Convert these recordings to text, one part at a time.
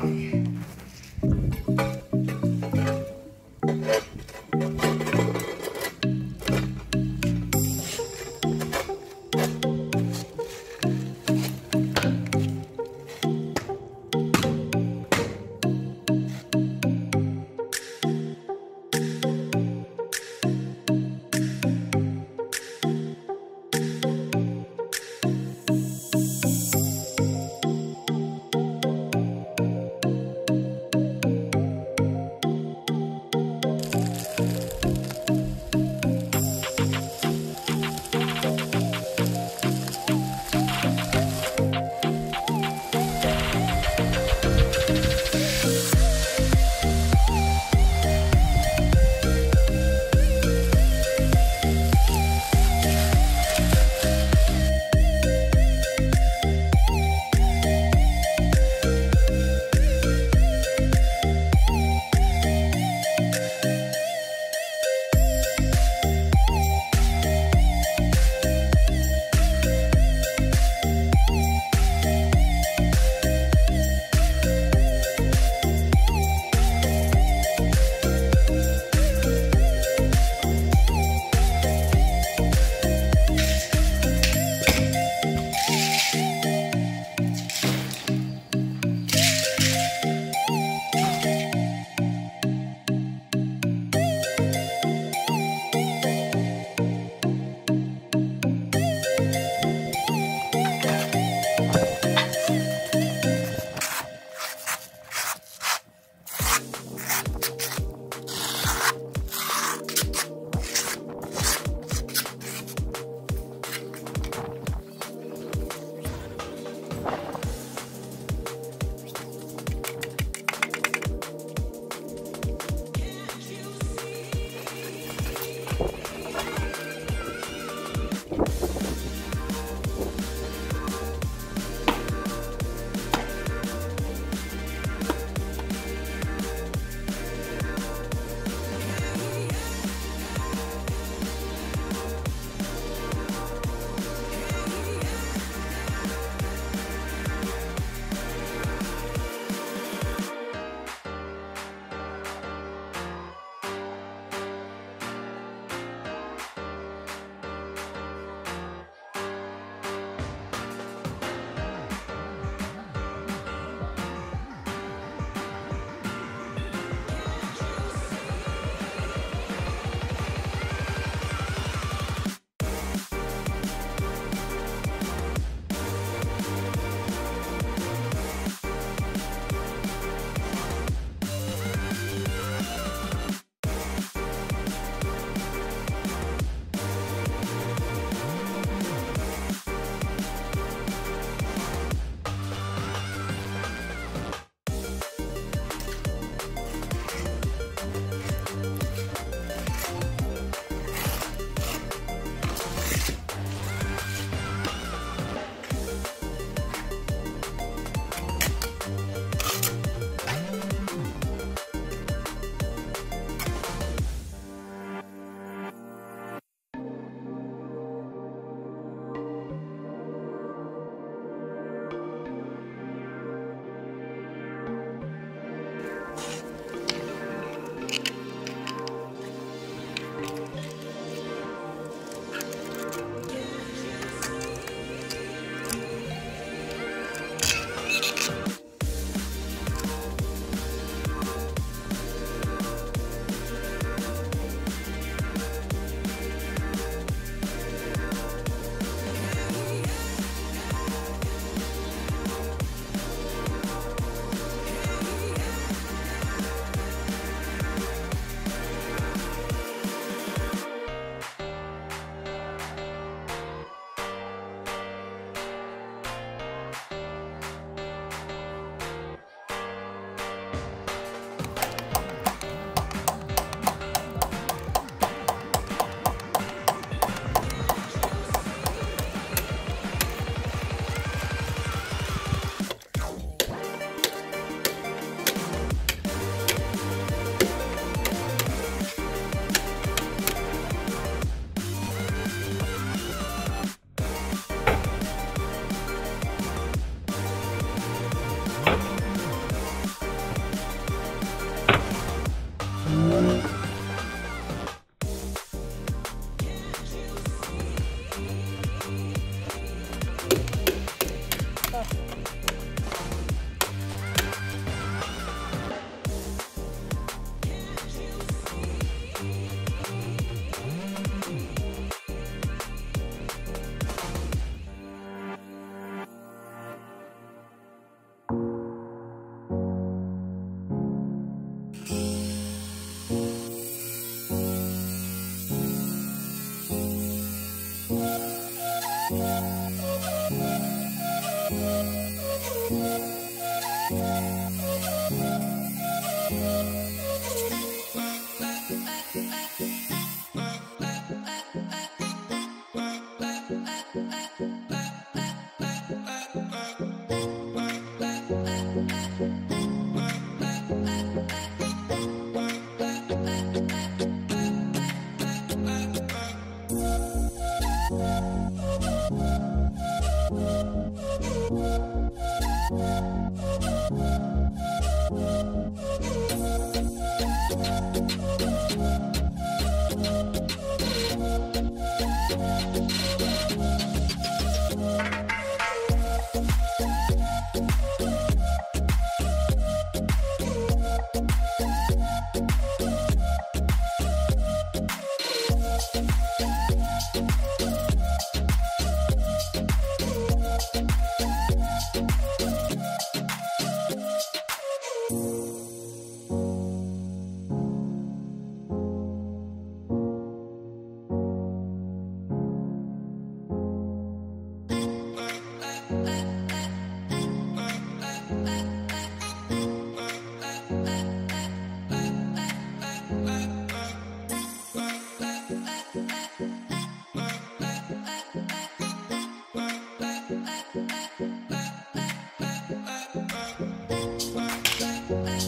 Fuck.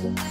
Cristo.